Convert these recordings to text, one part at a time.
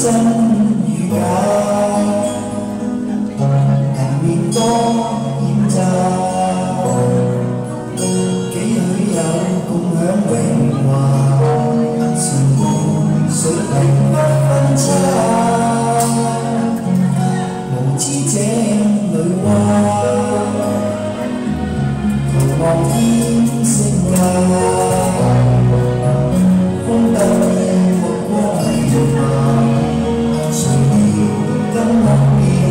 真与假，人面多厌诈，几许有共享荣华，前路水平不分差，无知这里话，徒望天升价。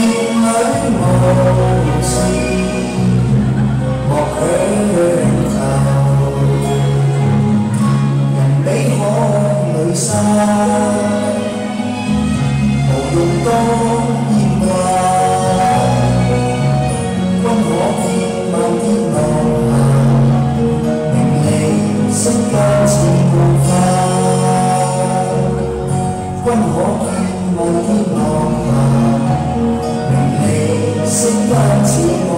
anh hỡi màu xanh một hơi em vào gần đây hôm người xa màu đúng tôi nhìn qua con hổ thiên mang thiên màu mình lấy sức cao trên vùng pha con hổ thiên mang thiên màu Somebody